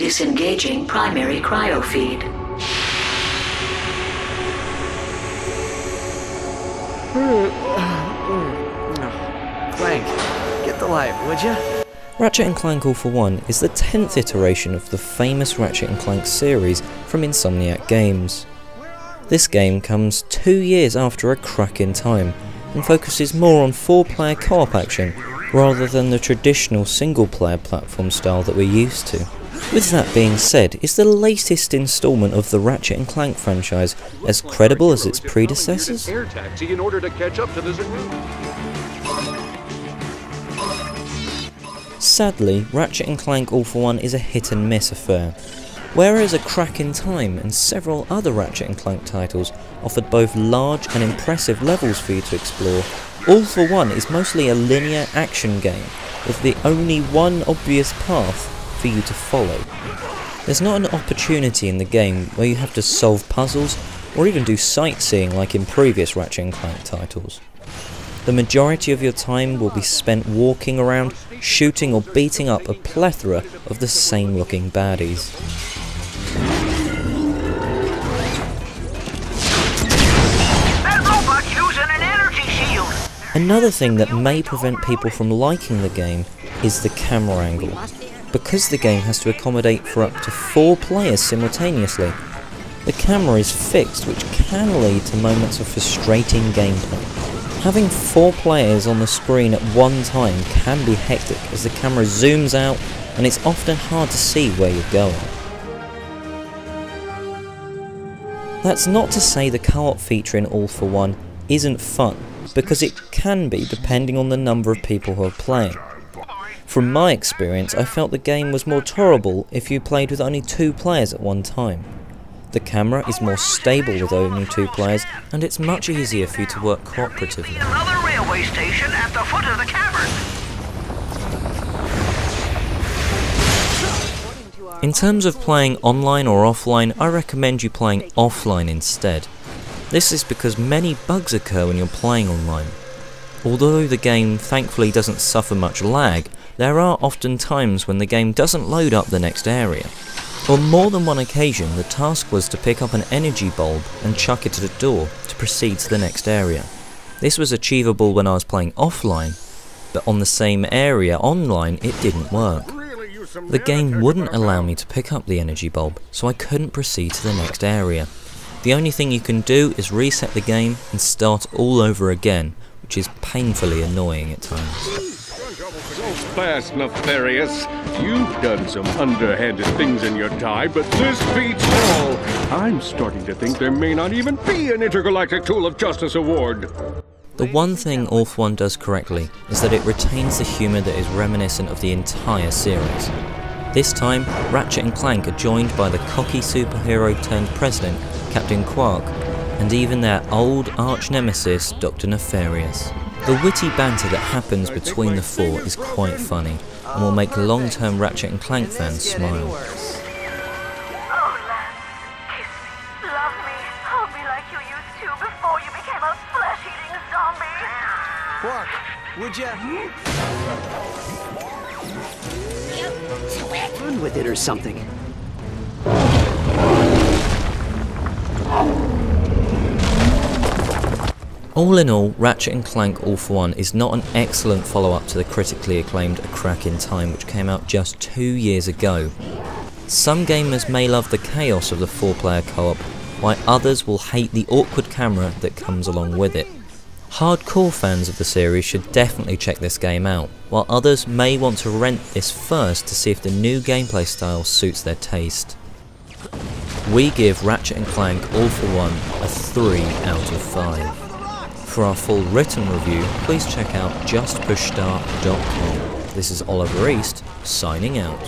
Disengaging primary cryo feed. Clank, get the light, would ya? Ratchet & Clank All For One is the 10th iteration of the famous Ratchet & Clank series from Insomniac Games. This game comes two years after A Crack in Time, and focuses more on four-player co-op action, rather than the traditional single-player platform style that we're used to. With that being said, is the latest instalment of the Ratchet & Clank franchise as credible as its predecessors? Air taxi in order to catch up to this. Sadly, Ratchet & Clank All For One is a hit and miss affair. Whereas A Crack in Time and several other Ratchet & Clank titles offered both large and impressive levels for you to explore, All For One is mostly a linear action game with the only one obvious path for you to follow. There's not an opportunity in the game where you have to solve puzzles or even do sightseeing like in previous Ratchet & Clank titles. The majority of your time will be spent walking around, shooting or beating up a plethora of the same looking baddies. Another thing that may prevent people from liking the game is the camera angle. Because the game has to accommodate for up to four players simultaneously, the camera is fixed which can lead to moments of frustrating gameplay. Having four players on the screen at one time can be hectic as the camera zooms out and it's often hard to see where you're going. That's not to say the co-op feature in All For One isn't fun, because it can be depending on the number of people who are playing. From my experience, I felt the game was more tolerable if you played with only two players at one time. The camera is more stable with only two players, and it's much easier for you to work cooperatively. Another railway station at the foot of the cavern. In terms of playing online or offline, I recommend you playing offline instead. This is because many bugs occur when you're playing online. Although the game thankfully doesn't suffer much lag, there are often times when the game doesn't load up the next area. On more than one occasion, the task was to pick up an energy bulb and chuck it at a door to proceed to the next area. This was achievable when I was playing offline, but on the same area online it didn't work. The game wouldn't allow me to pick up the energy bulb, so I couldn't proceed to the next area. The only thing you can do is reset the game and start all over again, which is painfully annoying at times. So fast, Nefarious. You've done some underhanded things in your time, but this beats all. I'm starting to think there may not even be an Intergalactic Tool of Justice award. The one thing For One does correctly is that it retains the humour that is reminiscent of the entire series. This time, Ratchet and Clank are joined by the cocky superhero turned president, Captain Qwark, and even their old arch nemesis, Dr. Nefarious. The witty banter that happens between the four is quite funny, and will make long-term Ratchet and Clank fans smile. Oh, you you. Qwark, would ya? Run with it or something. All in all, Ratchet and Clank All For One is not an excellent follow-up to the critically acclaimed A Crack in Time which came out just two years ago. Some gamers may love the chaos of the four-player co-op, while others will hate the awkward camera that comes along with it. Hardcore fans of the series should definitely check this game out, while others may want to rent this first to see if the new gameplay style suits their taste. We give Ratchet and Clank All For One a 3 out of 5. For our full written review, please check out justpushstart.com. This is Oliver East, signing out.